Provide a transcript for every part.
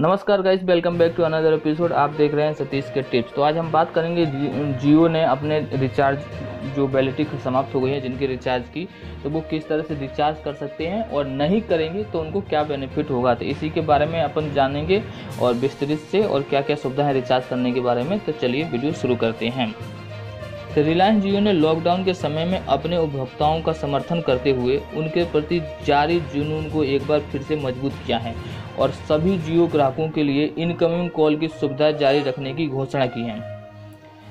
नमस्कार guys welcome back to another episode आप देख रहे हैं सतीश के टिप्स तो आज हम बात करेंगे जियो ने अपने रिचार्ज जो वैलिडिटी समाप्त हो गई है, जिनके रिचार्ज की तो वो किस तरह से रिचार्ज कर सकते हैं और नहीं करेंगे तो उनको क्या बेनिफिट होगा? तो इसी के बारे में अपन जानेंगे और विस्तृत से और क्या क्या सुविधा है रिचार्ज करने के बारे में. तो चलिए वीडियो शुरू करते हैं. रिलायंस जियो ने लॉकडाउन के समय में अपने उपभोक्ताओं का समर्थन करते हुए उनके प्रति जारी जुनून को एक बार फिर से मज़बूत किया है और सभी जियो ग्राहकों के लिए इनकमिंग कॉल की सुविधा जारी रखने की घोषणा की है।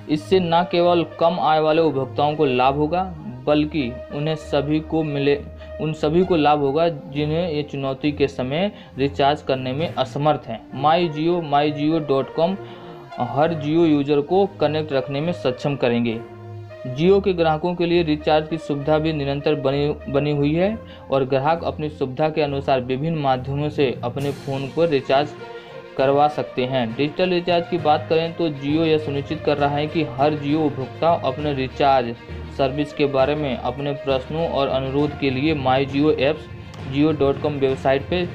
इससे न केवल कम आय वाले उपभोक्ताओं को लाभ होगा, बल्कि उन्हें सभी को मिले, उन सभी को लाभ होगा जिन्हें ये चुनौती के समय रिचार्ज करने में असमर्थ हैं। My Jio my Jio dot com her Jio user को कनेक्ट रखने में सक्षम करेंगे। जियो के ग्राहकों के लिए रिचार्ज की सुविधा भी निरंतर बनी बनी हुई है और ग्राहक अपनी सुविधा के अनुसार विभिन्न माध्यमों से अपने फ़ोन पर रिचार्ज करवा सकते हैं। डिजिटल रिचार्ज की बात करें तो जियो यह सुनिश्चित कर रहा है कि हर जियो उपभोक्ता अपने रिचार्ज सर्विस के बारे में अपने प्रश्नों और अनुरोध के लिए my Jio apps, Jio dot com website पर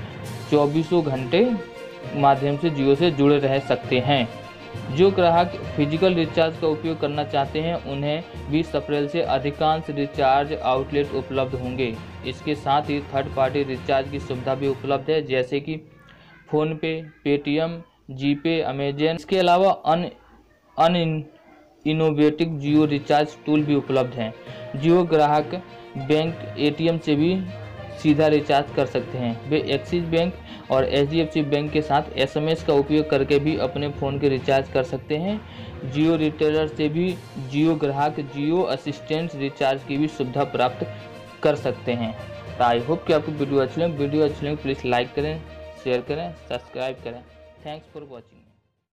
चौबीसों घंटे माध्यम से जियो से जुड़े रह सकते हैं। जो ग्राहक फ़िज़िकल रिचार्ज का उपयोग करना चाहते हैं, उन्हें 20 अप्रैल से अधिकांश रिचार्ज आउटलेट उपलब्ध होंगे। इसके साथ ही थर्ड पार्टी रिचार्ज की सुविधा भी उपलब्ध है, जैसे कि फ़ोनपे, पेटीएम, जीपे, अमेजन। इसके अलावा अन अन इनोवेटिव जियो रिचार्ज टूल भी उपलब्ध हैं। जियो ग्राहक बैंक एटीएम से भी सीधा रिचार्ज कर सकते हैं। वे एक्सिस बैंक और एच बैंक के साथ एसएमएस का उपयोग करके भी अपने फ़ोन के रिचार्ज कर सकते हैं। जियो रिटेलर से भी जियो ग्राहक जियो असिस्टेंट रिचार्ज की भी सुविधा प्राप्त कर सकते हैं। तो आई होप कि आपको वीडियो अच्छी लगे। वीडियो अच्छी लगे प्लीज़ लाइक करें शेयर करें सब्सक्राइब करें। Thanks for watching